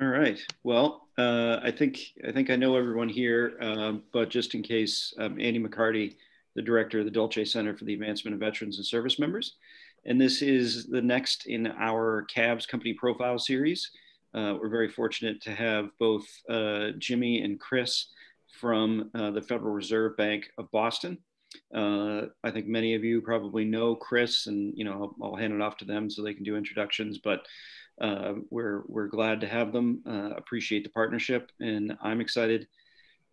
All right. Well, uh, I think I think I know everyone here, um, but just in case, um, Andy McCarty, the director of the Dolce Center for the Advancement of Veterans and Service Members, and this is the next in our CAVS company profile series. Uh, we're very fortunate to have both uh, Jimmy and Chris from uh, the Federal Reserve Bank of Boston. Uh, I think many of you probably know Chris, and you know I'll, I'll, hand it off to them so they can do introductions. But uh, we're we're glad to have them. Uh, appreciate the partnership, and I'm excited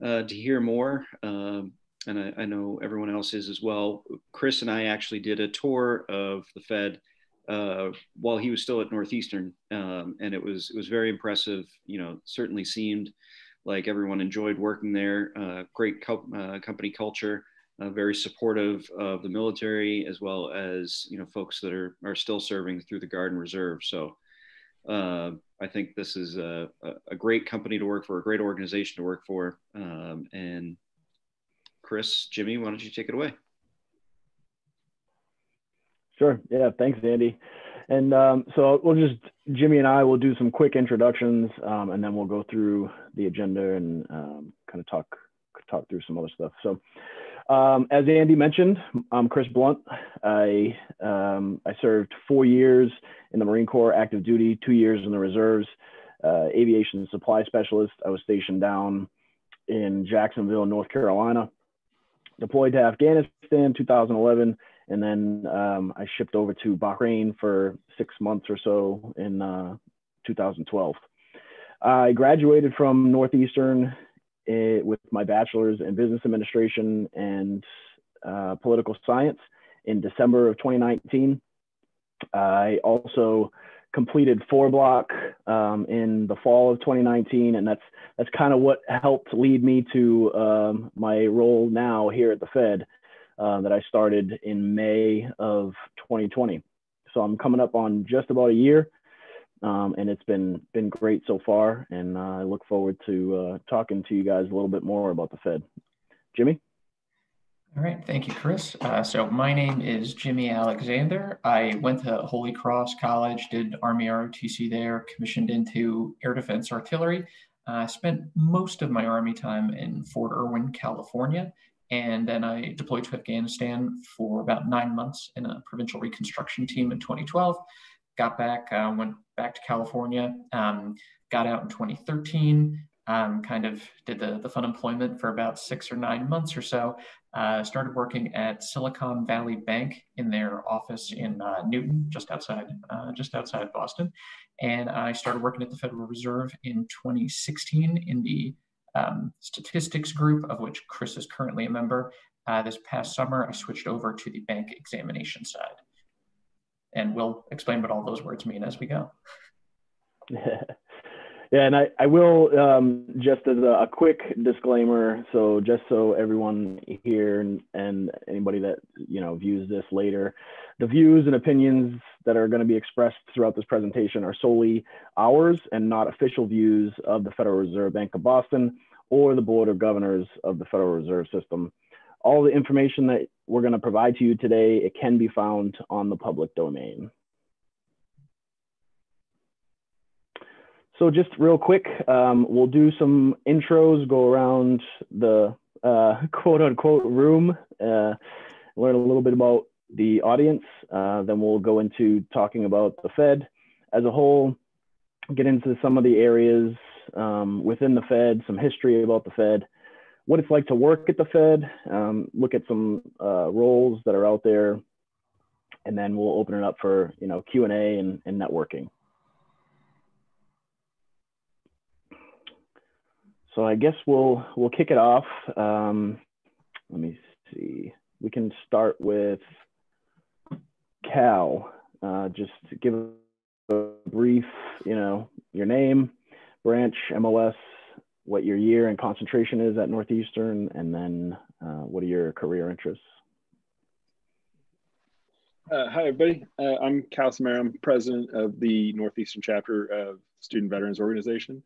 to hear more. Um, and I, I, know everyone else is as well. Chris and I actually did a tour of the Fed uh, while he was still at Northeastern, um, and it was it was very impressive. You know, certainly seemed like everyone enjoyed working there. Uh, great co- uh, company culture, uh, very supportive of the military as well as you know folks that are are still serving through the Guard and Reserve. So. Uh, I think this is a, a, great company to work for, a great organization to work for, um, and Chris, Jimmy, why don't you take it away? Sure. Yeah. Thanks, Andy. And um, so we'll just Jimmy and I will do some quick introductions, um, and then we'll go through the agenda and um, kind of talk talk through some other stuff. So, um, as Andy mentioned, I'm Chris Blunt. I um, I served four years in the Marine Corps active duty, two years in the reserves, uh, aviation supply specialist. I was stationed down in Jacksonville, North Carolina deployed to Afghanistan 2011, and then um, I shipped over to Bahrain for six months or so in uh, 2012. I graduated from Northeastern it, with my bachelor's in business administration and uh, political science in December of 2019. I also completed four block um, in the fall of 2019, and that's that's kind of what helped lead me to um, my role now here at the Fed uh, that I started in May of 2020. So I'm coming up on just about a year, um, and it's been been great so far. And uh, I look forward to uh, talking to you guys a little bit more about the Fed. Jimmy. All right, thank you, Chris. Uh, so my name is Jimmy Alexander. I went to Holy Cross College, did Army ROTC there, commissioned into Air Defense Artillery. I uh, spent most of my Army time in Fort Irwin, California, and then I deployed to Afghanistan for about nine months in a provincial reconstruction team in 2012. Got back, uh, went back to California, um, got out in 2013, um, kind of did the, the fun employment for about six or nine months or so. Uh, started working at Silicon Valley Bank in their office in uh, Newton, just outside, uh, just outside Boston. And I started working at the Federal Reserve in 2016 in the um, statistics group, of which Chris is currently a member. Uh, this past summer, I switched over to the bank examination side. And we'll explain what all those words mean as we go. Yeah, and I, I will um, just as a, a, quick disclaimer. So just so everyone here and, and anybody that you know views this later, the views and opinions that are going to be expressed throughout this presentation are solely ours and not official views of the Federal Reserve Bank of Boston or the Board of Governors of the Federal Reserve System. All the information that we're going to provide to you today, it can be found on the public domain. So just real quick, um, we'll do some intros, go around the uh, quote unquote room, uh, learn a little bit about the audience. Uh, then we'll go into talking about the Fed as a whole, get into some of the areas um, within the Fed, some history about the Fed, what it's like to work at the Fed, um, look at some uh, roles that are out there, and then we'll open it up for you know Q&A and, and networking. So I guess we'll we'll kick it off. Um, let me see. We can start with Cal. Uh, just give a brief, you know, your name, branch, MLS, what your year and concentration is at Northeastern, and then uh, what are your career interests? Uh, hi, everybody. Uh, I'm Cal Samara. I'm president of the Northeastern chapter of Student Veterans Organization.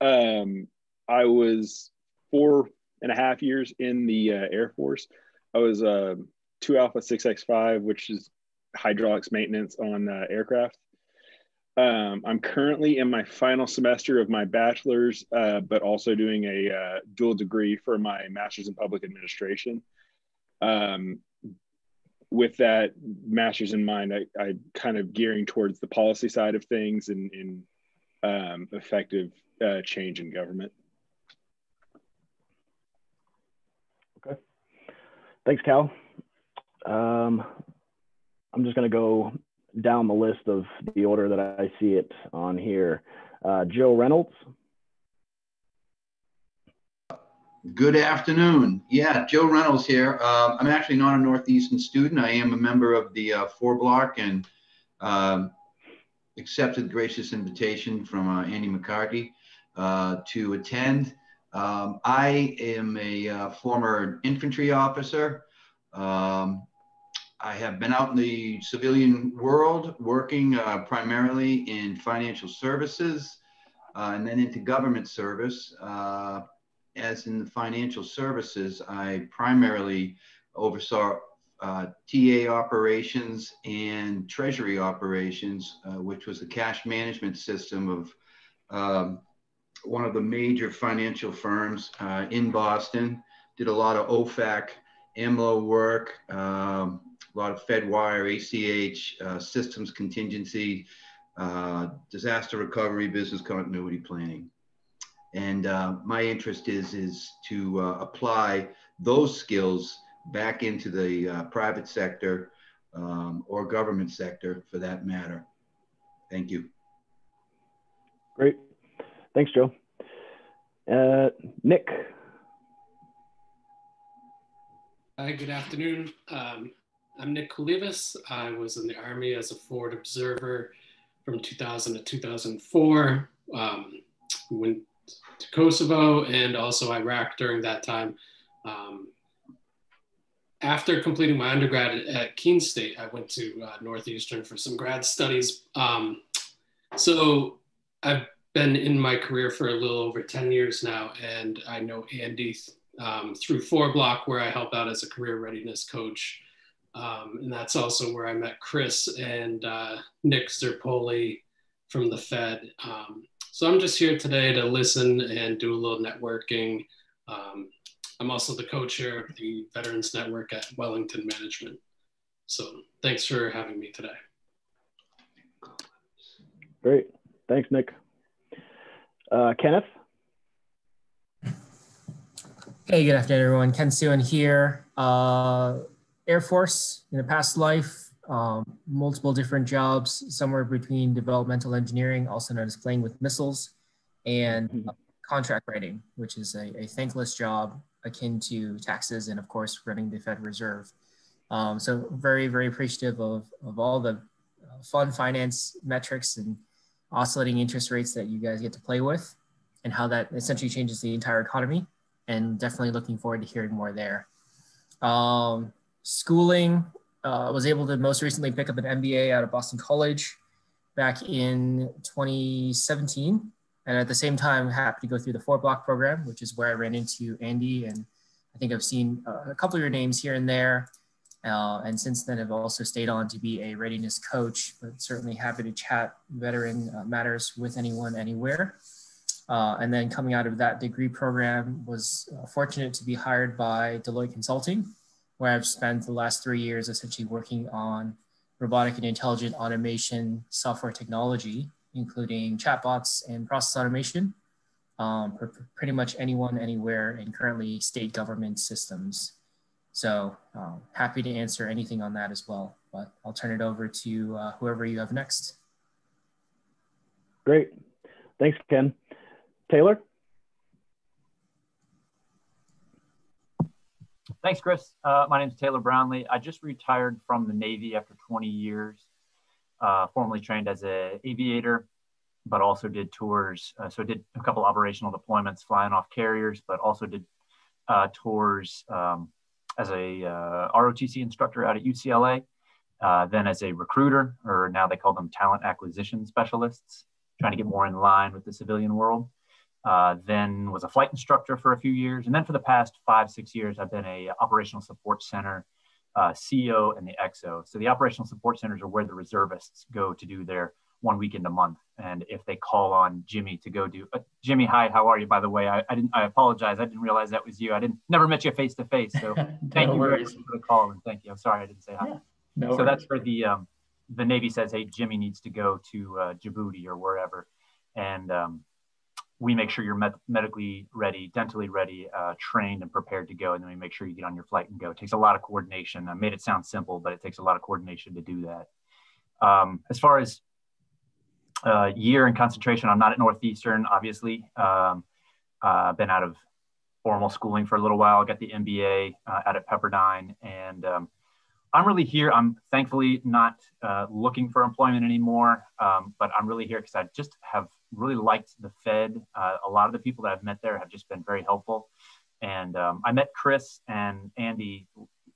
Um, I was four and a half years in the uh, Air Force. I was uh, two Alpha 6X5, which is hydraulics maintenance on uh, aircraft. Um, I'm currently in my final semester of my bachelor's, uh, but also doing a uh, dual degree for my master's in public administration. Um, with that master's in mind, I, I kind of gearing towards the policy side of things and, and um, effective uh, change in government. Okay. Thanks, Cal. Um, I'm just going to go down the list of the order that I see it on here. Uh, Joe Reynolds. Good afternoon. Yeah, Joe Reynolds here. Uh, I'm actually not a Northeastern student. I am a member of the uh, four block and um, accepted gracious invitation from uh, Andy McCarty uh, to attend. Um, I am a uh, former infantry officer. Um, I have been out in the civilian world working uh, primarily in financial services uh, and then into government service. Uh, as in the financial services, I primarily oversaw uh, TA operations and treasury operations, uh, which was the cash management system of um, one of the major financial firms uh, in Boston. Did a lot of OFAC, AMLO work. Um, a lot of Fedwire, ACH, uh, systems contingency, uh, disaster recovery, business continuity planning. And uh, my interest is, is to uh, apply those skills back into the uh, private sector um, or government sector for that matter. Thank you. Great. Thanks, Joe. Uh, Nick. Hi, good afternoon. Um, I'm Nick Kulivas. I was in the Army as a forward observer from 2000 to 2004. Um, went to Kosovo and also Iraq during that time. Um, after completing my undergrad at Keene State, I went to uh, Northeastern for some grad studies. Um, so I've been in my career for a little over 10 years now, and I know Andy um, through Four Block, where I help out as a career readiness coach. Um, and that's also where I met Chris and uh, Nick Zerpoli from the Fed. Um, so I'm just here today to listen and do a little networking. Um, I'm also the co-chair of the Veterans Network at Wellington Management. So thanks for having me today. Great. Thanks, Nick. Uh, Kenneth? Hey, good afternoon, everyone. Ken Sewan here. Uh, Air Force in a past life, um, multiple different jobs, somewhere between developmental engineering, also known as playing with missiles, and mm-hmm. contract writing, which is a, a, thankless job akin to taxes and, of course, running the Fed Reserve. Um, so very, very appreciative of, of all the uh, fun finance metrics and oscillating interest rates that you guys get to play with and how that essentially changes the entire economy and definitely looking forward to hearing more there. Um, schooling, uh, was able to most recently pick up an MBA out of Boston College back in 2017. And at the same time, happy to go through the four block program, which is where I ran into Andy. And I think I've seen uh, a couple of your names here and there. Uh, and since then, I've also stayed on to be a readiness coach, but certainly happy to chat veteran uh, matters with anyone, anywhere. Uh, and then coming out of that degree program, was uh, fortunate to be hired by Deloitte Consulting, where I've spent the last three years essentially working on robotic and intelligent automation software technology, including chatbots and process automation um, for pretty much anyone, anywhere, and currently state government systems. So um, happy to answer anything on that as well, but I'll turn it over to uh, whoever you have next. Great. Thanks, Ken. Taylor? Thanks, Chris. Uh, my name is Taylor Brownlee. I just retired from the Navy after 20 years, uh, formerly trained as an aviator, but also did tours. Uh, so did a couple operational deployments flying off carriers, but also did uh, tours um, as a uh, ROTC instructor out at UCLA, uh, then as a recruiter, or now they call them talent acquisition specialists, trying to get more in line with the civilian world uh, then was a flight instructor for a few years. And then for the past five, six years, I've been a operational support center uh, CEO and the EXO. So the operational support centers are where the reservists go to do their one weekend a month. And if they call on Jimmy to go do, uh, Jimmy, hi, how are you? By the way, I, I, didn't, I apologize. I didn't realize that was you. I didn't, never met you face to face. So thank you worries. for the call and thank you. I'm sorry I didn't say hi. Yeah, no so worries. that's for the, um, the Navy says, hey, Jimmy needs to go to uh, Djibouti or wherever. And um, we make sure you're med- medically ready, dentally ready, uh, trained and prepared to go. And then we make sure you get on your flight and go. It takes a lot of coordination. I made it sound simple, but it takes a lot of coordination to do that. Um, as far as uh, year and concentration. I'm not at Northeastern, obviously. Um, uh, been out of formal schooling for a little while. Got the MBA uh, out at Pepperdine, and um, I'm really here. I'm thankfully not uh, looking for employment anymore, um, but I'm really here because I just have really liked the Fed. Uh, a lot of the people that I've met there have just been very helpful. And um, I met Chris and Andy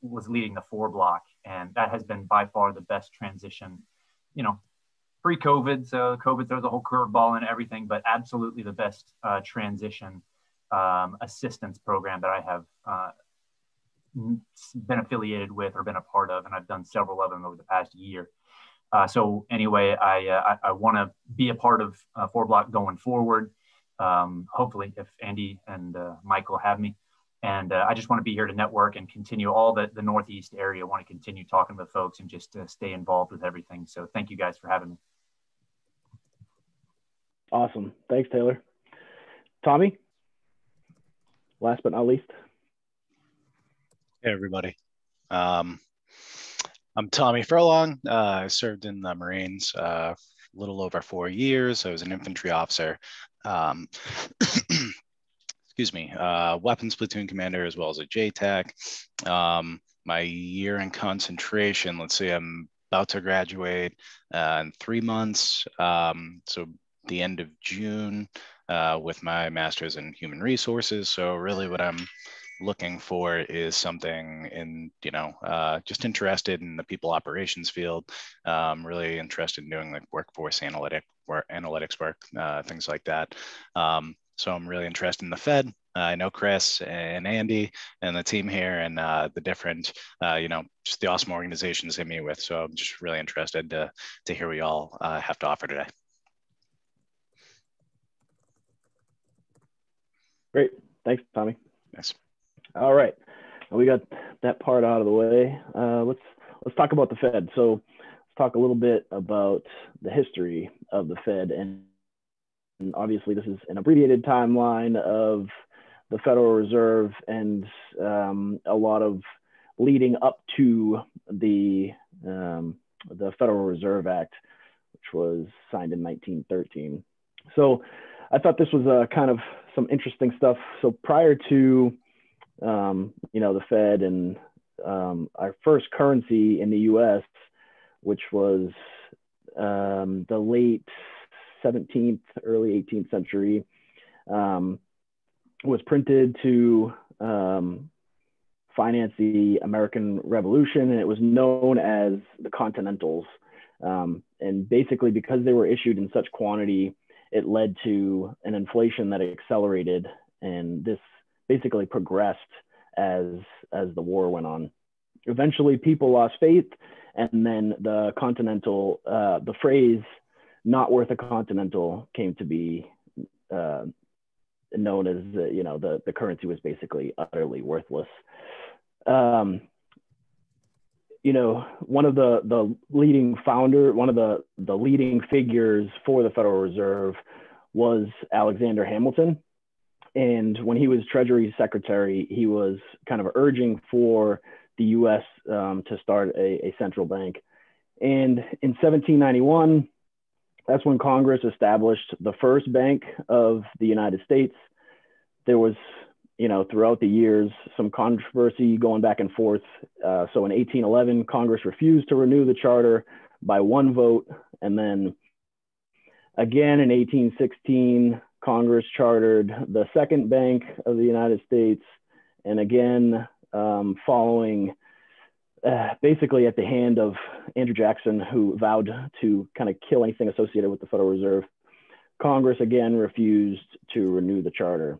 was leading the four block, and that has been by far the best transition. You know, pre-COVID, so COVID throws a whole curveball and everything, but absolutely the best uh, transition um, assistance program that I have uh, been affiliated with or been a part of, and I've done several of them over the past year. Uh, so anyway, I uh, I, I want to be a part of uh, Four Block going forward. Um, hopefully, if Andy and uh, Michael have me, and uh, I just want to be here to network and continue all the the Northeast area. I want to continue talking with folks and just stay involved with everything. So thank you guys for having me. Awesome. Thanks, Taylor. Tommy, last but not least. Hey, everybody. Um, I'm Tommy Furlong. Uh, I served in the Marines uh, a little over four years. I was an infantry officer. Um, excuse me, uh, weapons platoon commander as well as a JTAC. Um, my year in concentration, let's see, I'm about to graduate uh, in three months. Um, so the end of June uh, with my master's in human resources. So really what I'm looking for is something in, you know, uh, just interested in the people operations field, um, really interested in doing like workforce analytic work, analytics work, uh, things like that. Um, so I'm really interested in the Fed. Uh, I know Chris and Andy and the team here and uh, the different, uh, you know, just the awesome organizations they meet with. So I'm just really interested to, to hear what you all uh, have to offer today. Great. Thanks, Tommy. Yes. All right. We got that part out of the way. Uh, let's let's talk about the Fed. So let's talk a little bit about the history of the Fed. And, and obviously, this is an abbreviated timeline of the Federal Reserve and um, a lot of leading up to the um, the Federal Reserve Act, which was signed in 1913. So I thought this was a kind of some interesting stuff. So prior to, um, you know, the Fed and um, our first currency in the U.S., which was um, the late 17th, early 18th century, um, was printed to um, finance the American Revolution, and it was known as the Continentals. Um, and basically, because they were issued in such quantity, it led to an inflation that accelerated, and this basically progressed as as the war went on. Eventually, people lost faith, and then the continental, uh, the phrase "not worth a continental" came to be uh, known as uh, you know the the currency was basically utterly worthless. Um, you know, one of the the leading founder, one of the the leading figures for the Federal Reserve was Alexander Hamilton. And when he was Treasury Secretary, he was kind of urging for the U.S. Um, to start a, a central bank. And in 1791, that's when Congress established the first bank of the United States. There was you know, throughout the years, some controversy going back and forth. Uh, so in 1811, Congress refused to renew the charter by one vote. And then again in 1816, Congress chartered the second bank of the United States. And again, um, following uh, basically at the hand of Andrew Jackson, who vowed to kind of kill anything associated with the Federal Reserve, Congress again refused to renew the charter.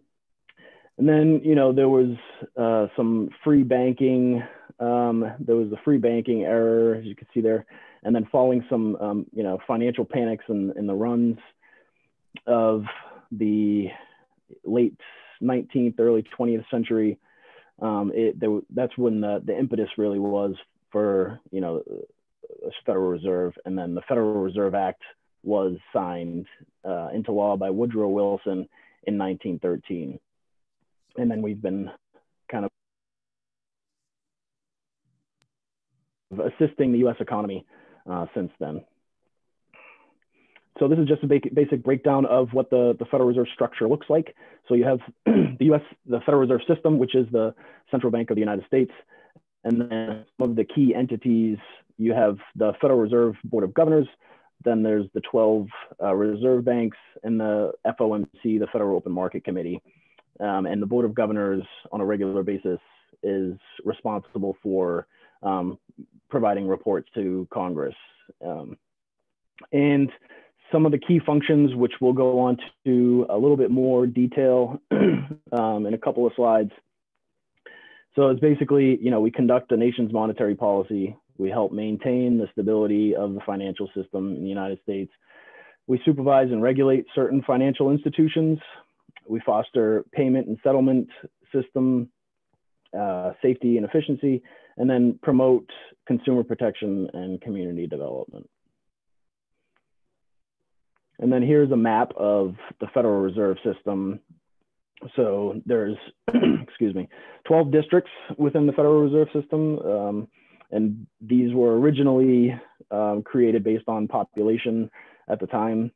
And then, you know, there was uh, some free banking. Um, there was the free banking error, as you can see there. And then following some, um, you know, financial panics in, in the runs of the late 19th, early 20th century, um, it, there, that's when the, the impetus really was for, you know, the Federal Reserve. And then the Federal Reserve Act was signed uh, into law by Woodrow Wilson in 1913. And then we've been kind of assisting the US economy uh, since then. So this is just a basic breakdown of what the, the Federal Reserve structure looks like. So you have the US, the Federal Reserve System, which is the central bank of the United States. And then some of the key entities, you have the Federal Reserve Board of Governors, then there's the 12 uh, reserve banks and the FOMC, the Federal Open Market Committee. Um, and the Board of Governors on a regular basis is responsible for um, providing reports to Congress. Um, and some of the key functions, which we'll go on to a little bit more detail um, in a couple of slides. So it's basically, you know, we conduct the nation's monetary policy. We help maintain the stability of the financial system in the United States. We supervise and regulate certain financial institutions. We foster payment and settlement system uh, safety and efficiency, and then promote consumer protection and community development. And then here's a map of the Federal Reserve System. So there's, excuse me, 12 districts within the Federal Reserve System. Um, and these were originally um, created based on population at the time.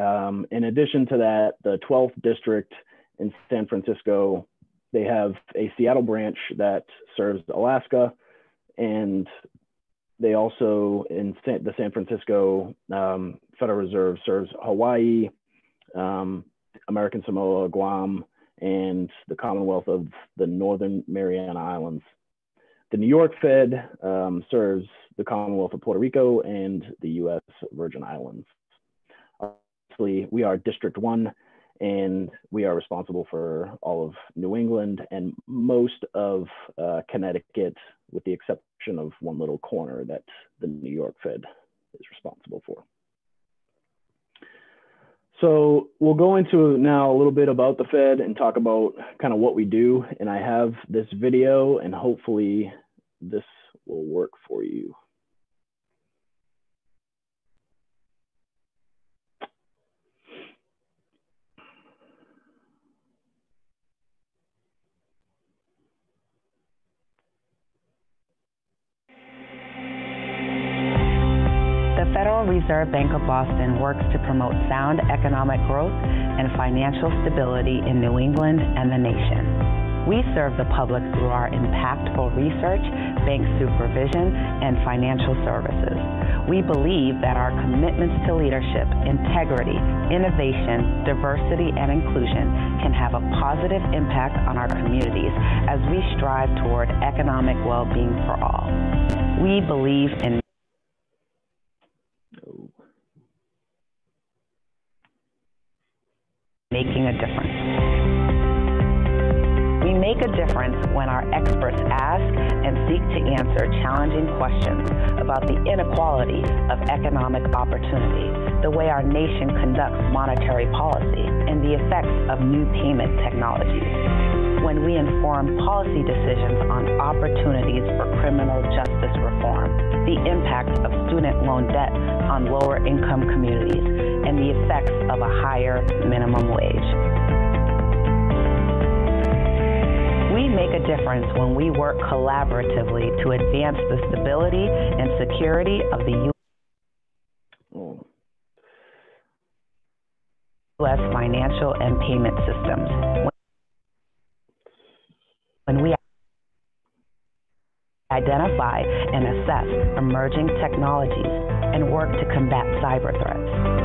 Um, in addition to that, the 12th district in San Francisco, they have a Seattle branch that serves Alaska, and they also in San, the San Francisco um, Federal Reserve serves Hawaii, um, American Samoa, Guam, and the Commonwealth of the Northern Mariana Islands. The New York Fed um, serves the Commonwealth of Puerto Rico and the US Virgin Islands. Obviously, we are District 1 and we are responsible for all of New England and most of uh, Connecticut, with the exception of one little corner that the New York Fed is responsible for. So we'll go into now a little bit about the Fed and talk about kind of what we do. And I have this video and hopefully this will work for you. Reserve Bank of Boston works to promote sound economic growth and financial stability in New England and the nation. We serve the public through our impactful research, bank supervision, and financial services. We believe that our commitments to leadership, integrity, innovation, diversity, and inclusion can have a positive impact on our communities as we strive toward economic well being for all. We believe in making a difference. We make a difference when our experts ask and seek to answer challenging questions about the inequality of economic opportunity, the way our nation conducts monetary policy, and the effects of new payment technologies. When we inform policy decisions on opportunities for criminal justice reform, the impact of student loan debt on lower income communities, and the effects of a higher minimum wage. We make a difference when we work collaboratively to advance the stability and security of the U.S. financial and payment systems. When we identify and assess emerging technologies and work to combat cyber threats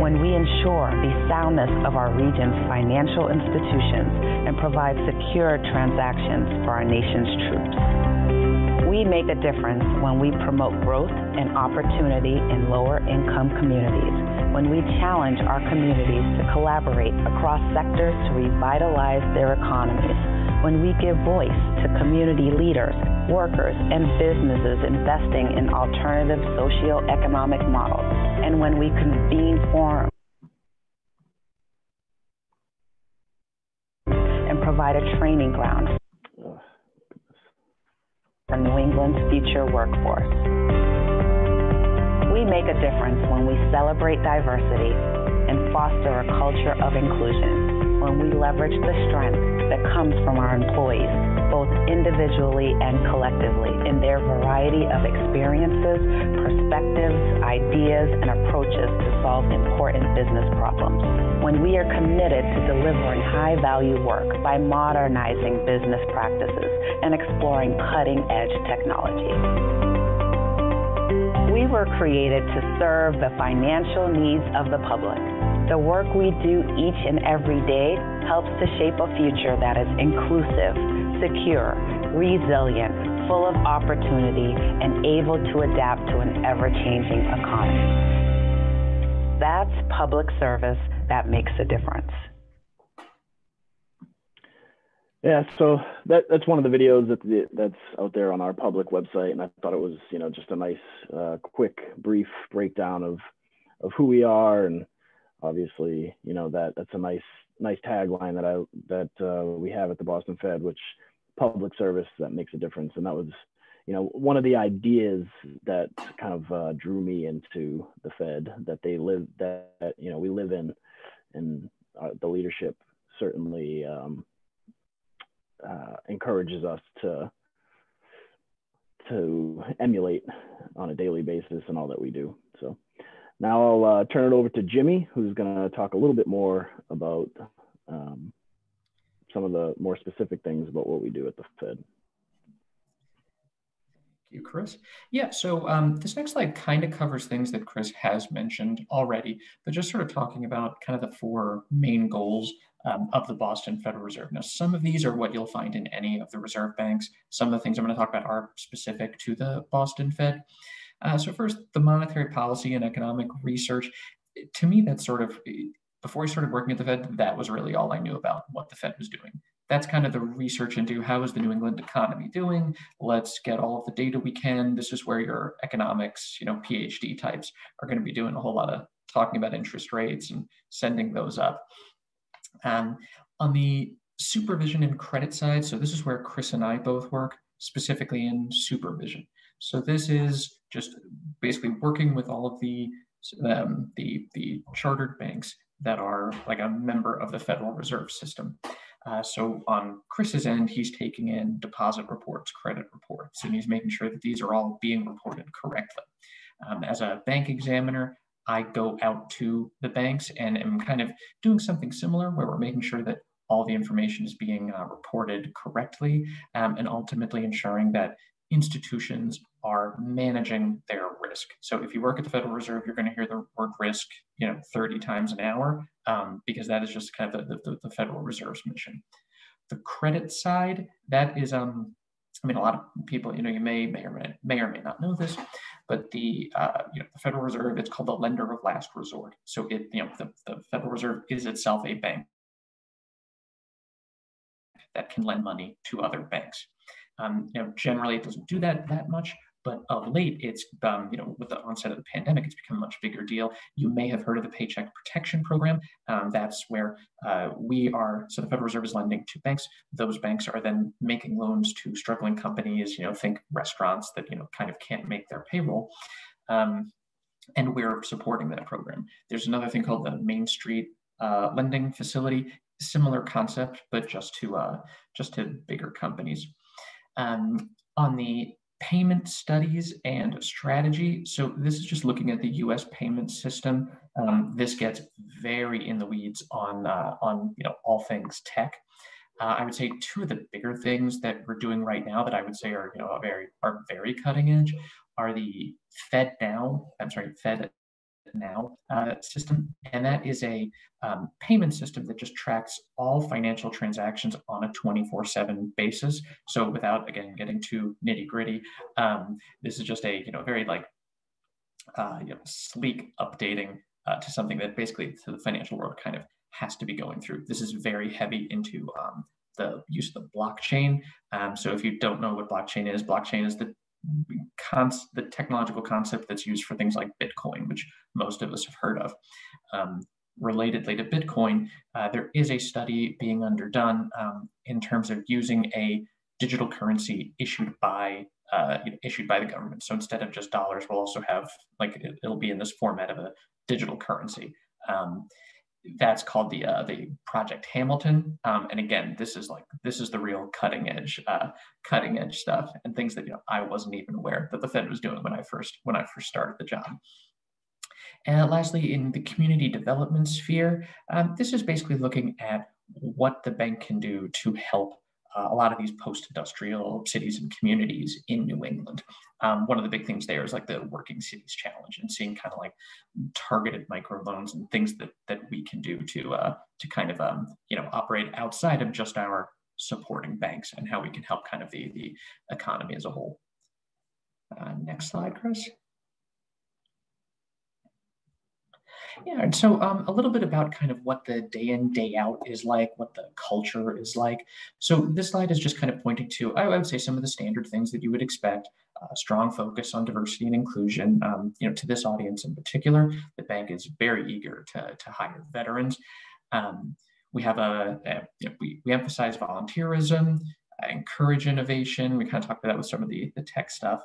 when we ensure the soundness of our region's financial institutions and provide secure transactions for our nation's troops. We make a difference when we promote growth and opportunity in lower income communities, when we challenge our communities to collaborate across sectors to revitalize their economies, when we give voice to community leaders, workers, and businesses investing in alternative socio-economic models, and when we convene forums and provide a training ground for New England's future workforce. We make a difference when we celebrate diversity and foster a culture of inclusion, when we leverage the strength that comes from our employees, both individually and collectively, in their variety of experiences, perspectives, ideas, and approaches to solve important business problems. When we are committed to delivering high value work by modernizing business practices and exploring cutting edge technology. We were created to serve the financial needs of the public. The work we do each and every day helps to shape a future that is inclusive, secure, resilient, full of opportunity, and able to adapt to an ever changing economy. That's public service that makes a difference. Yeah, so that that's one of the videos that the, that's out there on our public website, and I thought it was you know just a nice, uh, quick, brief breakdown of of who we are, and obviously you know that that's a nice nice tagline that I that uh, we have at the Boston Fed, which public service that makes a difference, and that was you know one of the ideas that kind of uh, drew me into the Fed that they live that you know we live in, and uh, the leadership certainly. Um, uh, encourages us to to emulate on a daily basis and all that we do. So now I'll uh, turn it over to Jimmy, who's going to talk a little bit more about um, some of the more specific things about what we do at the Fed. Thank you, Chris. Yeah, so um, this next slide kind of covers things that Chris has mentioned already, but just sort of talking about kind of the four main goals um, of the Boston Federal Reserve. Now, some of these are what you'll find in any of the reserve banks. Some of the things I'm going to talk about are specific to the Boston Fed. Uh, so first, the monetary policy and economic research. To me, that's sort of, before I started working at the Fed, that was really all I knew about what the Fed was doing. That's kind of the research into how is the New England economy doing. Let's get all of the data we can. This is where your economics, you know, PhD types are going to be doing a whole lot of talking about interest rates and sending those up. Um, on the supervision and credit side, so this is where Chris and I both work, specifically in supervision. So this is just basically working with all of the um, the, the chartered banks that are like a member of the Federal Reserve System. Uh, so on Chris's end, he's taking in deposit reports, credit reports, and he's making sure that these are all being reported correctly. Um, as a bank examiner, I go out to the banks and am kind of doing something similar where we're making sure that all the information is being uh, reported correctly um, and ultimately ensuring that institutions are managing their risk. So if you work at the Federal Reserve, you're going to hear the word risk, you know, 30 times an hour um, because that is just kind of the, the, the Federal Reserve's mission. The credit side, that is um, I mean, a lot of people, you know, you may may or may, may or may not know this, but the uh, you know the Federal Reserve, it's called the lender of last resort. So it, you know, the, the Federal Reserve is itself a bank that can lend money to other banks. Um, you know, generally it doesn't do that that much, but of late, it's um, you know with the onset of the pandemic, it's become a much bigger deal. You may have heard of the Paycheck Protection Program. Um, that's where uh, we are. So the Federal Reserve is lending to banks. Those banks are then making loans to struggling companies. You know, think restaurants that you know kind of can't make their payroll. Um, and we're supporting that program. There's another thing called the Main Street uh, Lending Facility, similar concept, but just to uh, just to bigger companies. Um, on the payment studies and strategy. So this is just looking at the U.S. payment system. Um, this gets very in the weeds on uh, on you know all things tech. Uh, I would say two of the bigger things that we're doing right now that I would say are you know very are very cutting edge are the Fed Now. I'm sorry, Fed now uh, system, and that is a um, payment system that just tracks all financial transactions on a 24/7 basis. So without again getting too nitty gritty, um, this is just a you know very like uh, you know, sleek updating uh, to something that basically to the financial world kind of has to be going through. This is very heavy into um, the use of the blockchain. Um, so if you don't know what blockchain is, blockchain is the the technological concept that's used for things like Bitcoin, which most of us have heard of. Um, relatedly to Bitcoin, uh, there is a study being underdone um, in terms of using a digital currency issued by uh, issued by the government. So instead of just dollars, we'll also have like it, will be in this format of a digital currency. Um, that's called the uh, the Project Hamilton. Um, and again, this is like this is the real cutting edge uh, cutting edge stuff and things that you know I wasn't even aware that the Fed was doing when I first when I first started the job. And lastly, in the community development sphere, um, this is basically looking at what the bank can do to help uh, a lot of these post-industrial cities and communities in New England. Um, one of the big things there is like the Working Cities Challenge and seeing kind of like targeted microloans and things that that we can do to uh, to kind of um, you know operate outside of just our supporting banks and how we can help kind of the the economy as a whole. Uh, next slide, Chris. Yeah, and so um, a little bit about kind of what the day in, day out is like, what the culture is like. So this slide is just kind of pointing to, I would say, some of the standard things that you would expect. Uh, strong focus on diversity and inclusion. Um, you know, to this audience in particular, the bank is very eager to, to hire veterans. Um, we have a, a you know, we, we emphasize volunteerism, uh, encourage innovation. We kind of talked about that with some of the, the tech stuff.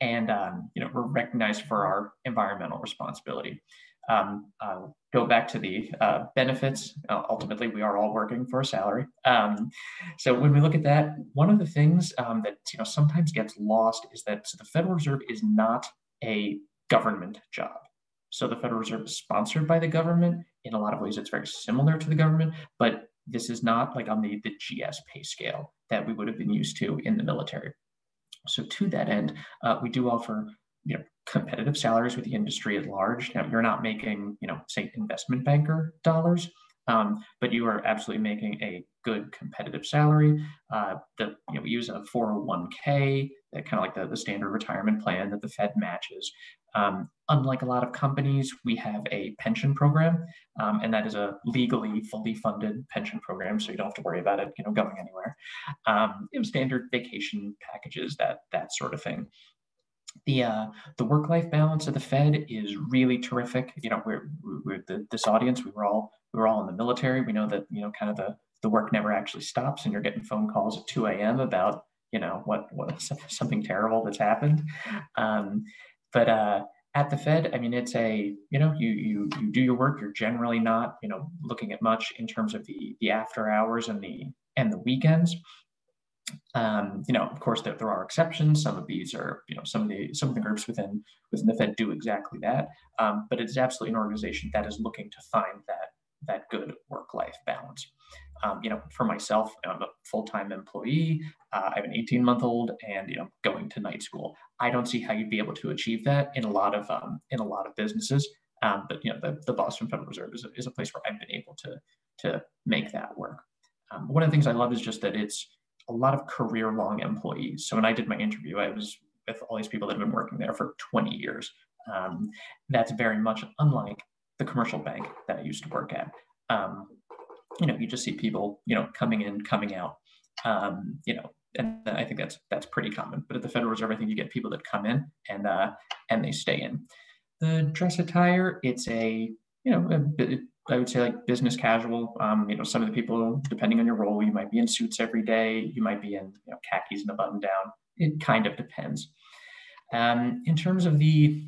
And, um, you know, we're recognized for our environmental responsibility um, uh, go back to the uh, benefits. Uh, ultimately, we are all working for a salary. Um, so when we look at that, one of the things um, that you know sometimes gets lost is that so the Federal Reserve is not a government job. So the Federal Reserve is sponsored by the government. In a lot of ways, it's very similar to the government, but this is not like on the, the GS pay scale that we would have been used to in the military. So to that end, uh, we do offer you know competitive salaries with the industry at large. Now, you're not making, you know, say investment banker dollars, um, but you are absolutely making a good competitive salary. Uh, the, you know, we use a 401k, that kind of like the, the standard retirement plan that the Fed matches. Um, unlike a lot of companies, we have a pension program, um, and that is a legally fully funded pension program, so you don't have to worry about it, you know, going anywhere. Um, you standard vacation packages, that that sort of thing the uh, the work life balance of the Fed is really terrific. You know, we're, we're the, this audience. We were all we were all in the military. We know that you know kind of the the work never actually stops, and you're getting phone calls at 2 a.m. about you know what what something terrible that's happened. Um, but uh, at the Fed, I mean, it's a you know you you you do your work. You're generally not you know looking at much in terms of the the after hours and the and the weekends. Um, you know, of course, there, there are exceptions. Some of these are, you know, some of the some of the groups within within the Fed do exactly that. Um, but it's absolutely an organization that is looking to find that that good work-life balance. Um, you know, for myself, I'm a full-time employee. Uh, I have an 18-month-old, and you know, going to night school. I don't see how you'd be able to achieve that in a lot of um, in a lot of businesses. Um, but you know, the, the Boston Federal Reserve is a, is a place where I've been able to to make that work. Um, one of the things I love is just that it's a lot of career long employees. So when I did my interview, I was with all these people that have been working there for 20 years. Um, that's very much unlike the commercial bank that I used to work at. Um, you know, you just see people, you know, coming in, coming out. Um, you know, and I think that's that's pretty common. But at the Federal Reserve, I think you get people that come in and uh, and they stay in. The dress attire, it's a you know a, I would say like business casual. Um, you know, some of the people, depending on your role, you might be in suits every day. You might be in you know, khakis and a button down. It kind of depends. Um, in terms of the,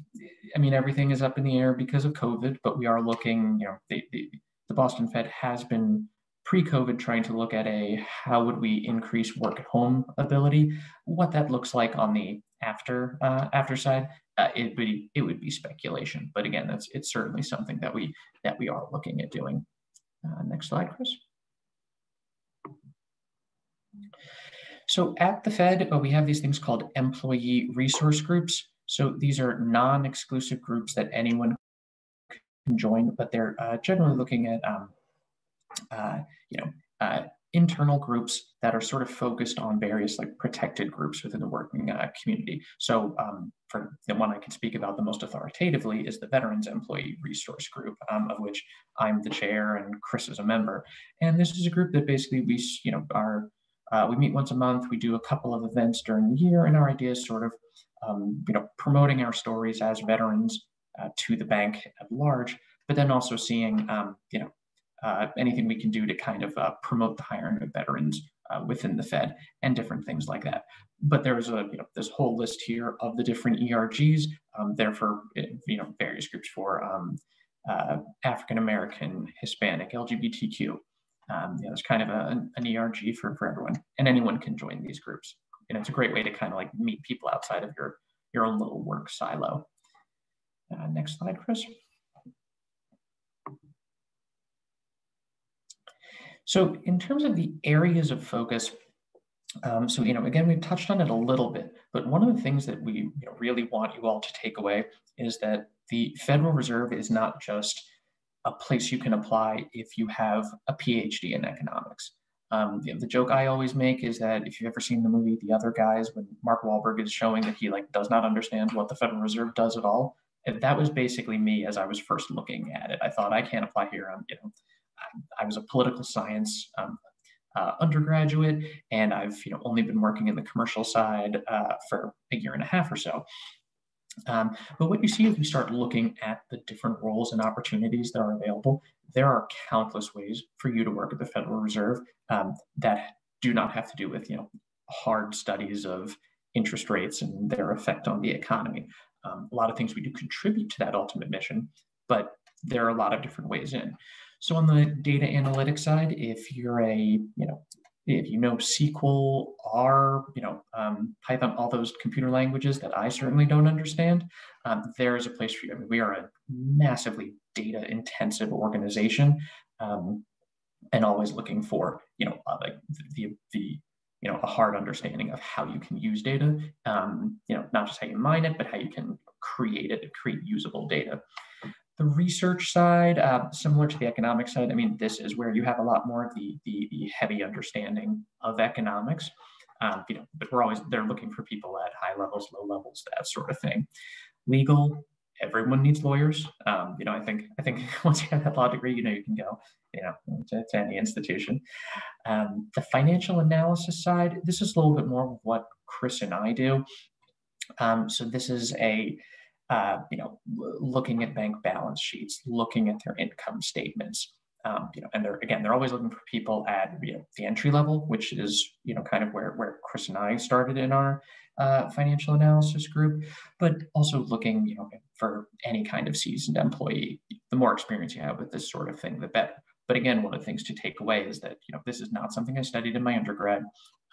I mean, everything is up in the air because of COVID, but we are looking, you know, the, the, the Boston Fed has been pre-COVID trying to look at a how would we increase work at home ability, what that looks like on the after uh, after side uh, it would be it would be speculation. But again, that's it's certainly something that we that we are looking at doing. Uh, next slide, Chris. So at the Fed, uh, we have these things called employee resource groups. So these are non-exclusive groups that anyone can join, but they're uh, generally looking at um, uh, you know internal groups that are sort of focused on various like protected groups within the working uh, community. So um, for the one I can speak about the most authoritatively is the Veterans Employee Resource Group, um, of which I'm the chair and Chris is a member. And this is a group that basically we, you know, are uh, we meet once a month. We do a couple of events during the year, and our idea is sort of, um, you know, promoting our stories as veterans uh, to the bank at large, but then also seeing, um, you know, anything we can do to kind of uh, promote the hiring of veterans uh, within the Fed and different things like that. But there's a you know this whole list here of the different ERGs. Um, there for you know various groups for um, uh, African American, Hispanic, LGBTQ. Um, you know, there's kind of a, an ERG for, for everyone, and anyone can join these groups. And it's a great way to kind of like meet people outside of your your own little work silo. Uh, next slide, Chris. So in terms of the areas of focus, um, so, you know, again, we've touched on it a little bit, but one of the things that we you know, really want you all to take away is that the Federal Reserve is not just a place you can apply if you have a PhD in economics. Um, the, the, joke I always make is that if you've ever seen the movie The Other Guys, when Mark Wahlberg is showing that he like does not understand what the Federal Reserve does at all, that was basically me as I was first looking at it. I thought I can't apply here. I'm, you know, I was a political science um, uh, undergraduate, and I've you know only been working in the commercial side uh, for a year and a half or so. Um, but what you see if you start looking at the different roles and opportunities that are available, there are countless ways for you to work at the Federal Reserve um, that do not have to do with you know hard studies of interest rates and their effect on the economy. Um, a lot of things we do contribute to that ultimate mission, but there are a lot of different ways in. So on the data analytics side, if you're a, you know, if you know SQL, R, you know, um, Python, all those computer languages that I certainly don't understand, um, there is a place for you. I mean, we are a massively data intensive organization um, and always looking for, you know, uh, like the, the, you know, a hard understanding of how you can use data, um, you know, not just how you mine it, but how you can create it, create usable data. The research side, uh, similar to the economic side, I mean, this is where you have a lot more of the, the, the heavy understanding of economics. Um, you know, but we're always they're looking for people at high levels, low levels, that sort of thing. Legal, everyone needs lawyers. Um, you know, I think I think once you have that law degree, you know you can go, you know, to, to any institution. Um, the financial analysis side, this is a little bit more of what Chris and I do. Um, so this is a uh, you know, looking at bank balance sheets, looking at their income statements. Um, you know, and they're again, they're always looking for people at you know the entry level, which is you know kind of where where Chris and I started in our uh, financial analysis group, but also looking you know for any kind of seasoned employee. The more experience you have with this sort of thing, the better. But again, one of the things to take away is that you know this is not something I studied in my undergrad.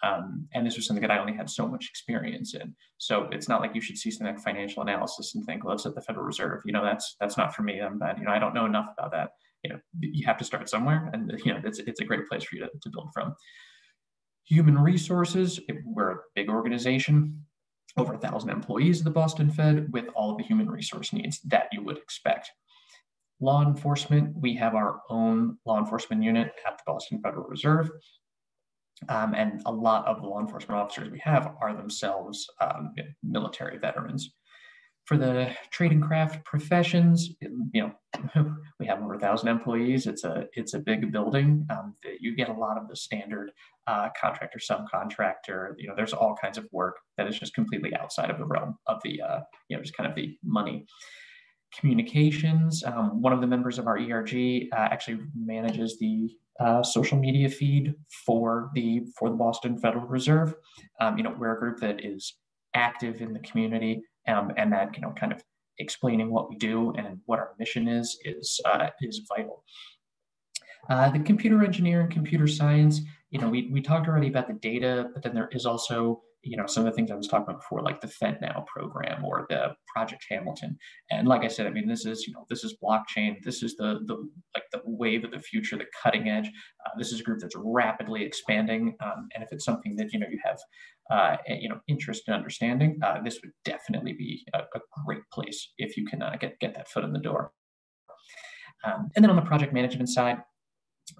Um, and this was something that I only had so much experience in. So it's not like you should see something like financial analysis and think, well, it's at the Federal Reserve. You know, that's that's not for me. I'm bad. You know, I don't know enough about that. You know, you have to start somewhere, and you know, it's it's a great place for you to, to build from. Human resources, we're a big organization, over a thousand employees at the Boston Fed, with all of the human resource needs that you would expect. Law enforcement, we have our own law enforcement unit at the Boston Federal Reserve. Um, and a lot of the law enforcement officers we have are themselves um, military veterans. For the trade and craft professions, you know, we have over a thousand employees. It's a it's a big building. Um, you get a lot of the standard uh, contractor, subcontractor. You know, there's all kinds of work that is just completely outside of the realm of the uh, you know just kind of the money communications. Um, one of the members of our ERG uh, actually manages the uh, social media feed for the for the Boston Federal Reserve. Um, you know, we're a group that is active in the community, um, and that you know, kind of explaining what we do and what our mission is is uh, is vital. Uh, the computer engineering, computer science. You know, we we talked already about the data, but then there is also you know some of the things I was talking about before, like the FedNow program or the Project Hamilton. And like I said, I mean, this is you know this is blockchain. This is the the like the wave of the future, the cutting edge. Uh, this is a group that's rapidly expanding. Um, and if it's something that you know you have uh, you know interest in understanding, uh, this would definitely be a, a, great place if you can uh, get get that foot in the door. Um, and then on the project management side,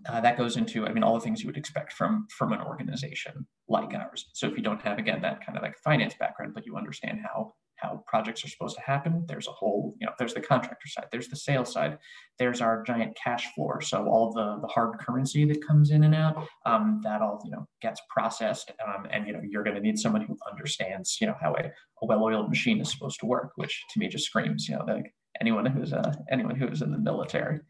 uh, that goes into, I mean, all the things you would expect from from an organization like ours. So if you don't have, again, that kind of like finance background, but you understand how how projects are supposed to happen, there's a whole, you know, there's the contractor side, there's the sales side, there's our giant cash floor. So all the the hard currency that comes in and out, um, that all you know gets processed, um, and you know you're going to need someone who understands, you know, how a, a well-oiled machine is supposed to work, which to me just screams, you know, like anyone who's uh, anyone who is in the military.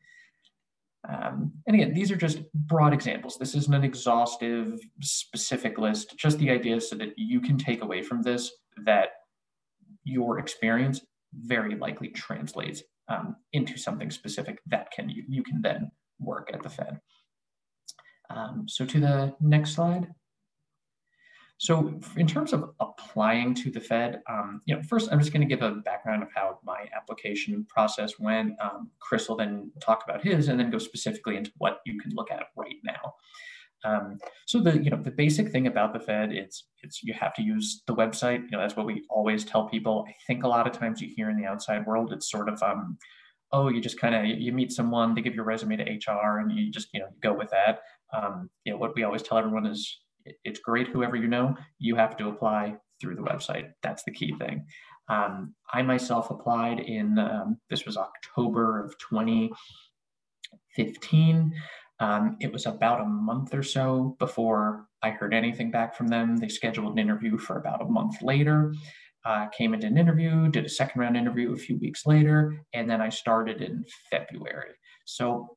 Um, and again, these are just broad examples. This isn't an exhaustive, specific list, just the idea so that you can take away from this that your experience very likely translates um, into something specific that can you, you can then work at the Fed. Um, so to the next slide. So in terms of applying to the Fed, um, you know, first I'm just going to give a background of how my application process went. Um, Chris will then talk about his, and then go specifically into what you can look at right now. Um, so the you know the basic thing about the Fed it's it's you have to use the website. You know that's what we always tell people. I think a lot of times you hear in the outside world it's sort of um, oh you just kind of you meet someone they give your resume to HR and you just you know you go with that. Um, you know what we always tell everyone is it's great whoever you know, you have to apply through the website. That's the key thing. Um, I myself applied in, um, this was October of 2015. Um, it was about a month or so before I heard anything back from them. They scheduled an interview for about a month later. Uh, came into an interview, did a second round interview a few weeks later, and then I started in February. So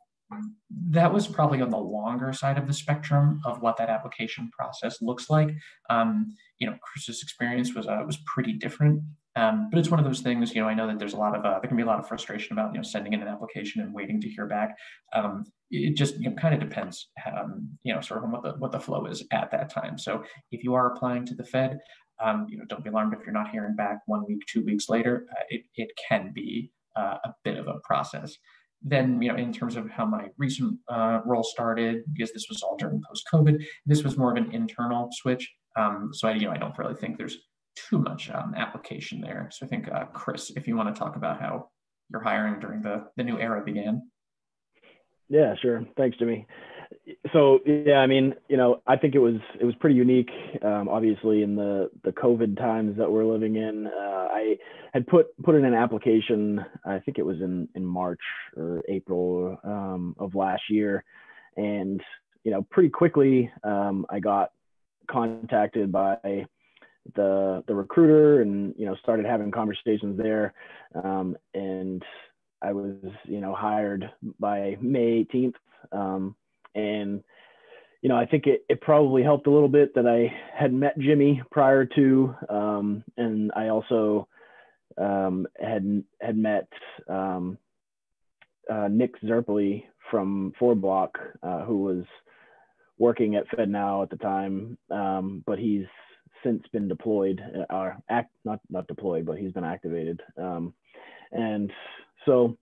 that was probably on the longer side of the spectrum of what that application process looks like. Um, you know, Chris's experience was uh, was pretty different, um, but it's one of those things. You know, I know that there's a lot of uh, there can be a lot of frustration about you know sending in an application and waiting to hear back. Um, it just you know, kind of depends, um, you know, sort of on what the what the flow is at that time. So if you are applying to the Fed, um, you know, don't be alarmed if you're not hearing back one week, two weeks later. Uh, it it can be uh, a bit of a process then you know in terms of how my recent uh, role started because this was all during post covid this was more of an internal switch. Um, so I, you know i don't really think there's too much um, application there. So i think uh, chris if you want to talk about how your hiring during the the new era began. Yeah sure. Thanks jimmy so yeah, I mean, you know, I think it was it was pretty unique. Um, obviously, in the the COVID times that we're living in, uh, I had put put in an application. I think it was in in March or April um, of last year, and you know, pretty quickly, um, I got contacted by the the recruiter, and you know, started having conversations there, um, and I was you know hired by May 18th. And, you know, I think it, it probably helped a little bit that I had met Jimmy prior to, um, and I also um, had had met um, uh, Nick Zerpeli from FourBlock, uh, who was working at FedNow at the time, um, but he's since been deployed, uh, or act not not deployed, but he's been activated. Um, and so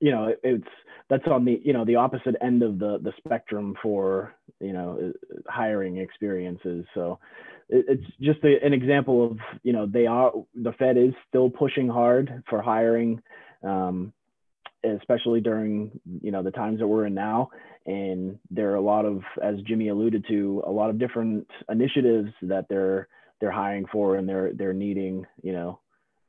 you know it, it's that's on the you know the opposite end of the the spectrum for you know hiring experiences. So it, it's just a, an example of you know they are the fed is still pushing hard for hiring um, especially during you know the times that we're in now. And there are a lot of as jimmy alluded to a lot of different initiatives that they're they're hiring for and they're they're needing you know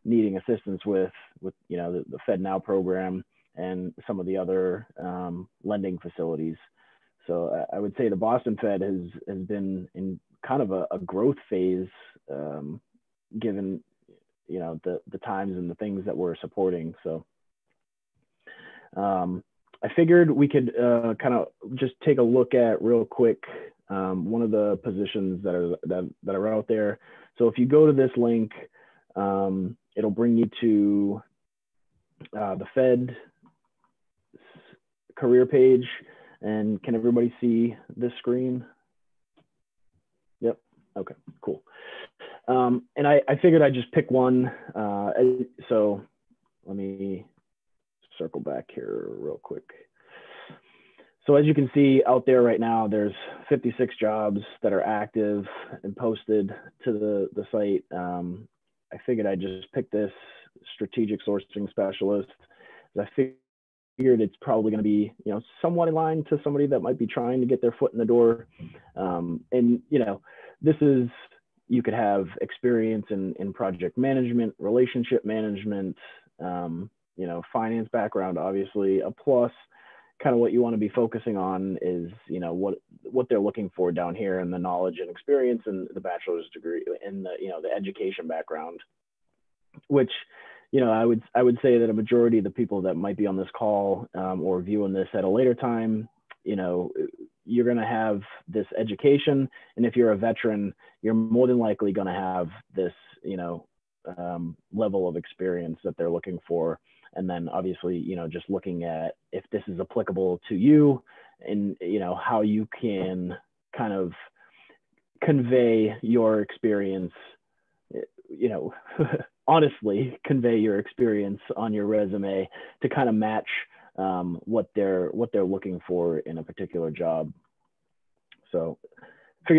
needing assistance with with you know the, the FedNow program and some of the other um, lending facilities. So I would say the Boston Fed has has been in kind of a, a growth phase, um, given you know the the times and the things that we're supporting. So um, I figured we could uh, kind of just take a look at real quick um, one of the positions that are that, that are out there. So if you go to this link, um, it'll bring you to uh, the Fed career page. And can everybody see this screen? Yep. Okay, cool. Um, and I, I figured I'd just pick one. Uh, so let me circle back here real quick. So as you can see out there right now, there's 56 jobs that are active and posted to the, the site. Um, I figured I'd just pick this strategic sourcing specialist. I figured figured it's probably going to be, you know, somewhat in line to somebody that might be trying to get their foot in the door. Um, and, you know, this is, you could have experience in, in project management, relationship management, um, you know, finance background, obviously, a plus kind of what you want to be focusing on is you know what what they're looking for down here and the knowledge and experience and the bachelor's degree and the you know the education background which you know i would i would say that a majority of the people that might be on this call um, or viewing this at a later time you know you're going to have this education. And if you're a veteran you're more than likely going to have this you know um, level of experience that they're looking for. And then obviously you know just looking at if this is applicable to you and you know how you can kind of convey your experience you know honestly convey your experience on your resume to kind of match um, what they're what they're looking for in a particular job so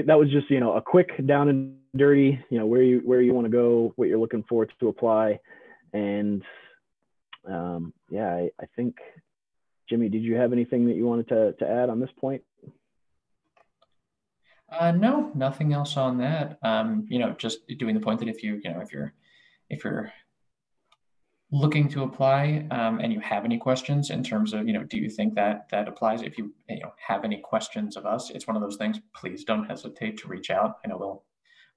that was just you know a quick down and dirty you know where you where you want to go what you're looking for to apply and um, yeah, I, I, think, Jimmy, did you have anything that you wanted to, to add on this point? Uh, no, nothing else on that. Um, you know, just doing the point that if you, you know, if you're, if you're looking to apply um, and you have any questions in terms of, you know, do you think that that applies? If you, you know, have any questions of us, it's one of those things. Please don't hesitate to reach out. I know we'll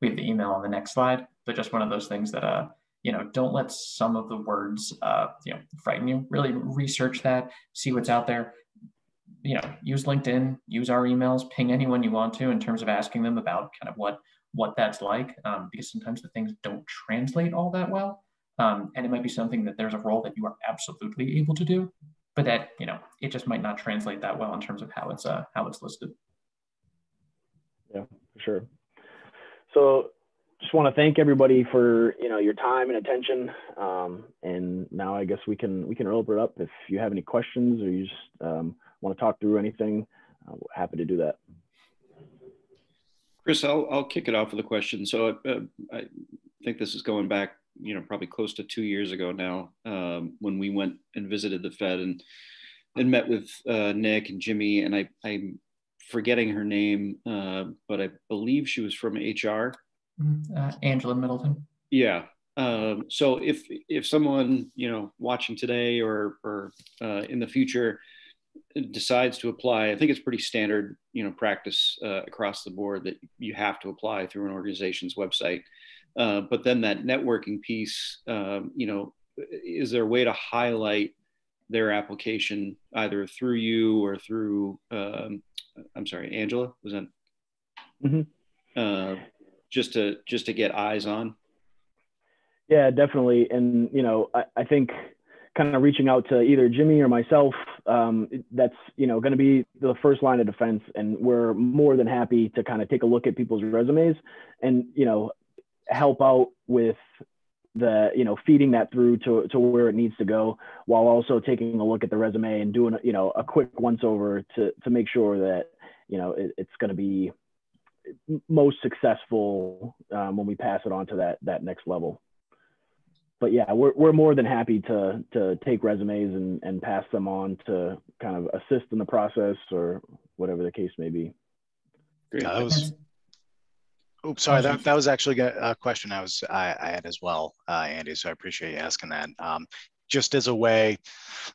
we have the email on the next slide, but just one of those things that uh, you know, don't let some of the words, uh, you know, frighten you. Really research that, see what's out there. You know, use LinkedIn, use our emails, ping anyone you want to in terms of asking them about kind of what what that's like, um, because sometimes the things don't translate all that well, um, and it might be something that there's a role that you are absolutely able to do, but that you know it just might not translate that well in terms of how it's uh, how it's listed. Yeah, for sure. So just want to thank everybody for you know your time and attention. Um, and now I guess we can we can open it up. If you have any questions or you just um, want to talk through anything, uh, happy to do that. Chris, I'll I'll kick it off with a question. So uh, I think this is going back, you know, probably close to two years ago now, um, when we went and visited the Fed and and met with uh, Nick and Jimmy, and I I'm forgetting her name, uh, but I believe she was from HR Mm-hmm. uh, Angela Middleton. Yeah. Um, so if if someone you know watching today or or uh, in the future decides to apply, I think it's pretty standard you know practice uh, across the board that you have to apply through an organization's website. Uh, but then that networking piece, um, you know, is there a way to highlight their application either through you or through um, I'm sorry, Angela was that? Mm-hmm. Uh, just to just to get eyes on yeah definitely and you know i, I think kind of reaching out to either jimmy or myself um, that's you know going to be the first line of defense and we're more than happy to kind of take a look at people's resumes and you know help out with the you know feeding that through to, to where it needs to go while also taking a look at the resume and doing you know a quick once over to to make sure that you know it, it's going to be most successful um, when we pass it on to that that next level. But yeah, we're, we're more than happy to to take resumes and, and pass them on to kind of assist in the process or whatever the case may be. Great. Yeah, that was. Oh, sorry. That, that was actually a question I was I, I had as well, uh, Andy. So I appreciate you asking that. Um, just as a way,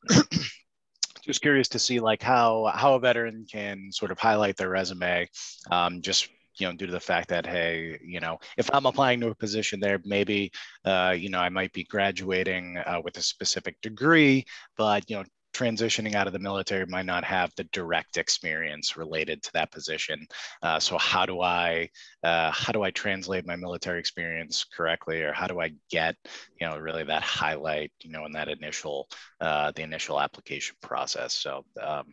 just curious to see like how how a veteran can sort of highlight their resume um, just you know, due to the fact that, hey, you know, if I'm applying to a position there, maybe, uh, you know, I might be graduating uh, with a specific degree, but, you know, transitioning out of the military might not have the direct experience related to that position. Uh, so how do I uh, how do I translate my military experience correctly, or how do I get you know really that highlight you know in that initial uh, the initial application process? So um,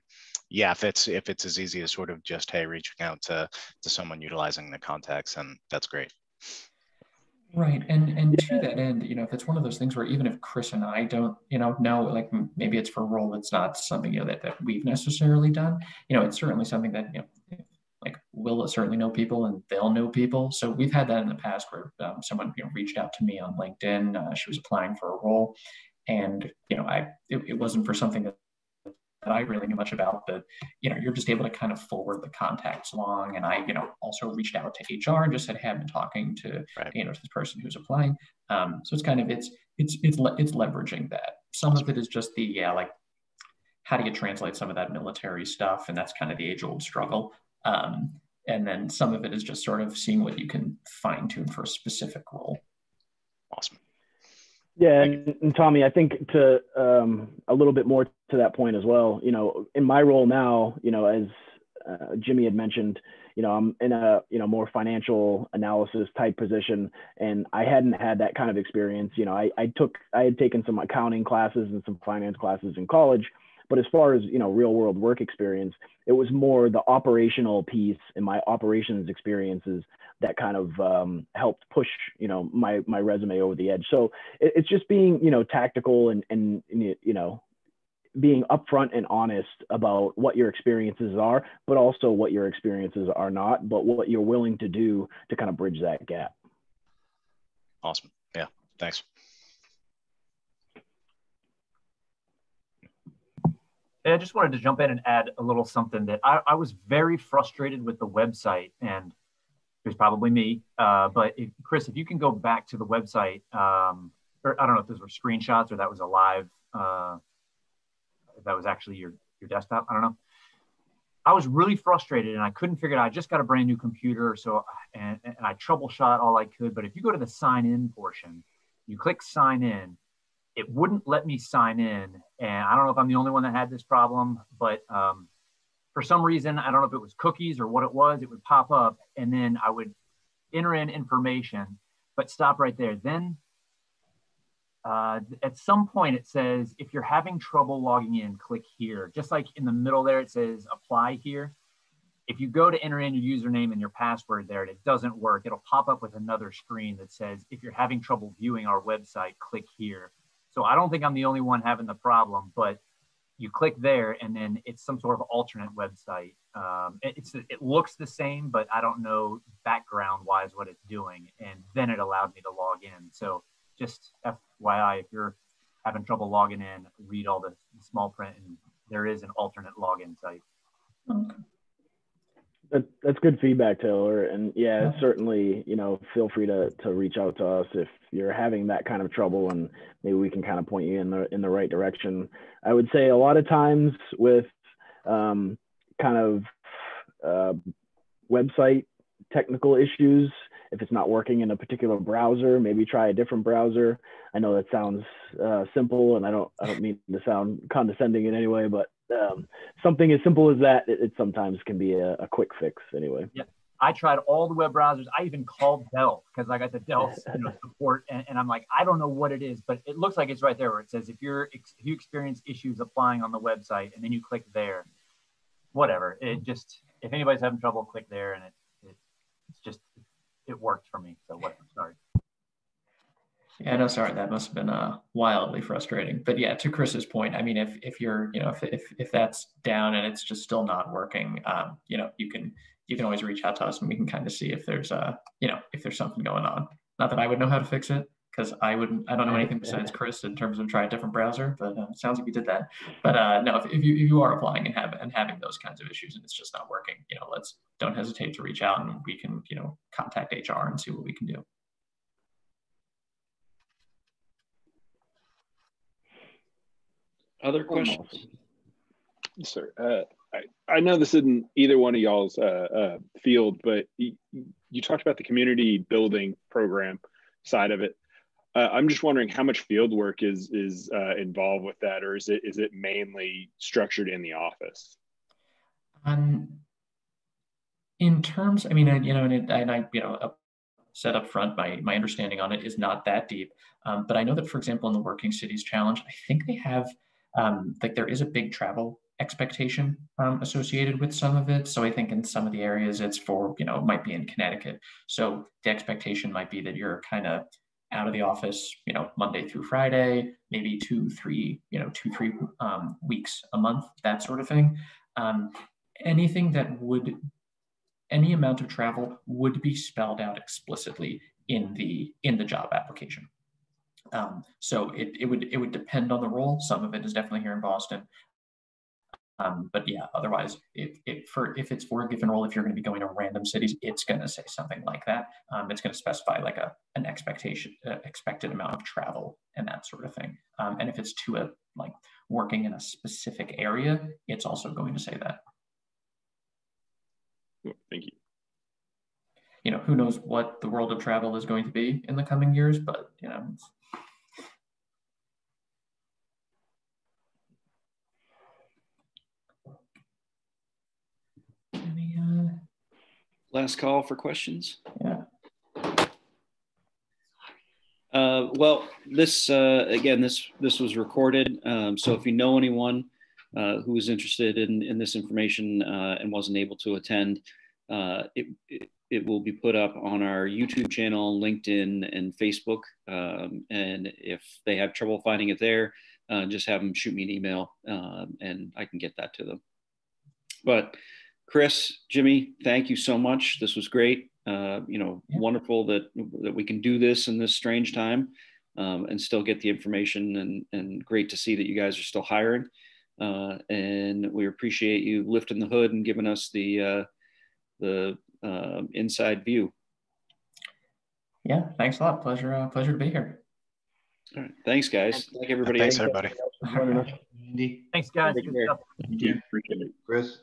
yeah, if it's if it's as easy as sort of just hey reaching out to to someone utilizing the contacts, and that's great. Right, and and to that end, you know, if it's one of those things where even if Chris and I don't, you know, know, like maybe it's for a role that's not something you know that, that we've necessarily done, you know, it's certainly something that you know, like we'll certainly know people and they'll know people. So we've had that in the past where um, someone you know reached out to me on LinkedIn. Uh, she was applying for a role, and you know, I it, it wasn't for something that I really knew much about, but you know, you're just able to kind of forward the contacts along. And I, you know, also reached out to HR and just said, "Hey, I've been talking to right. you know this person who's applying." Um, so it's kind of it's it's it's it's leveraging that. Some of it is just the yeah, like how do you translate some of that military stuff, and that's kind of the age old struggle. Um, and then some of it is just sort of seeing what you can fine tune for a specific role. Yeah, and, and, Tommy, I think to um, a little bit more to that point as well. You know, in my role now, you know, as uh, Jimmy had mentioned, you know, I'm in a you know more financial analysis type position, and I hadn't had that kind of experience. You know, I, I took I had taken some accounting classes and some finance classes in college, but as far as you know, real world work experience, it was more the operational piece and my operations experiences that kind of um, helped push you know my my resume over the edge. So it, it's just being you know tactical and and you know being upfront and honest about what your experiences are, but also what your experiences are not, but what you're willing to do to kind of bridge that gap. Awesome. Yeah. Thanks. I just wanted to jump in and add a little something that I, I was very frustrated with the website, and it was probably me. Uh, but if, Chris, if you can go back to the website, um, or I don't know if those were screenshots or that was a live, uh, that was actually your your desktop. I don't know. I was really frustrated and I couldn't figure it out. I just got a brand new computer, so and, and I troubleshot all I could. But if you go to the sign in portion, you click sign in, it wouldn't let me sign in. And I don't know if I'm the only one that had this problem, but um, for some reason, I don't know if it was cookies or what it was, it would pop up and then I would enter in information, but stop right there. Then uh, at some point it says, if you're having trouble logging in, click here. Just like in the middle there, it says apply here. If you go to enter in your username and your password there and it doesn't work, it'll pop up with another screen that says, if you're having trouble viewing our website, click here. So I don't think I'm the only one having the problem, but you click there and then it's some sort of alternate website. Um, it, it's, it looks the same, but I don't know background wise what it's doing. And then it allowed me to log in. So just FYI, if you're having trouble logging in, read all the, small print and there is an alternate login site. Okay. That, that's good feedback, Taylor. And yeah, yeah, certainly, you know, feel free to, to reach out to us if you're having that kind of trouble and maybe we can kind of point you in the, in the right direction. I would say a lot of times with um, kind of uh, website technical issues, if it's not working in a particular browser, maybe try a different browser. I know that sounds uh, simple and I don't, I don't mean to sound condescending in any way, but um, something as simple as that, it, it sometimes can be a, a, quick fix anyway. I tried all the web browsers. I even called Dell because I got the Dell you know, support, and, and, I'm like, I don't know what it is, but it looks like it's right there where it says if you're if you experience issues applying on the website, and then you click there, whatever. It just if anybody's having trouble, click there, and it, it it's just it worked for me. So what? Sorry. Yeah, no, sorry, that must have been uh, wildly frustrating. But yeah, to Chris's point, I mean, if if you're, you know, if if, if that's down and it's just still not working, um, you know, you can you can always reach out to us and we can kind of see if there's uh, you know, if there's something going on. Not that I would know how to fix it because I wouldn't, I don't know anything besides Chris in terms of trying a different browser. But uh, it sounds like you did that. But uh, no, if, if you if you are applying and have and having those kinds of issues and it's just not working, you know, let's don't hesitate to reach out and we can, you know, contact HR and see what we can do. Other questions? Sir, uh, I, I know this isn't either one of y'all's uh, uh, field, but you, you, talked about the community building program side of it. Uh, I'm just wondering how much field work is is uh, involved with that, or is it is it mainly structured in the office? Um, in terms, I mean, you know, and, it, and I, you know, said up front, my my understanding on it is not that deep. Um, but I know that, for example, in the Working Cities Challenge, I think they have um, like there is a big travel expectation um, associated with some of it. So I think in some of the areas it's for, you know, it might be in Connecticut. So the expectation might be that you're kind of out of the office, you know, Monday through Friday, maybe two, three, you know, two, three um, weeks a month, that sort of thing. Um, anything that would, any amount of travel would be spelled out explicitly in the in the job application. Um, so it, it would it would depend on the role. Some of it is definitely here in Boston. Um, but yeah, otherwise, if, if, for, if it's for a given role, if you're going to be going to random cities, it's going to say something like that. Um, it's going to specify like a an expectation, uh, expected amount of travel and that sort of thing. Um, and if it's to a like working in a specific area, it's also going to say that. Thank you. You know, who knows what the world of travel is going to be in the coming years, but you know, Last call for questions. yeah. Uh, well, this uh, again, this this was recorded. Um, so if you know anyone uh, who is interested in in this information uh, and wasn't able to attend, uh, it, it it will be put up on our YouTube channel, LinkedIn, and Facebook. Um, and if they have trouble finding it there, uh, just have them shoot me an email, um, and I can get that to them. But Chris, Jimmy, thank you so much. This was great. Uh, you know, Yeah. wonderful that that we can do this in this strange time um, and still get the information. And and great to see that you guys are still hiring. Uh, and we appreciate you lifting the hood and giving us the uh, the uh, inside view. Yeah, thanks a lot. Pleasure, uh, pleasure to be here. All right, thanks, guys. Thank everybody. Thanks, everybody. Joining us. Andy, Thanks, guys. Good Thank you. Appreciate it. Chris?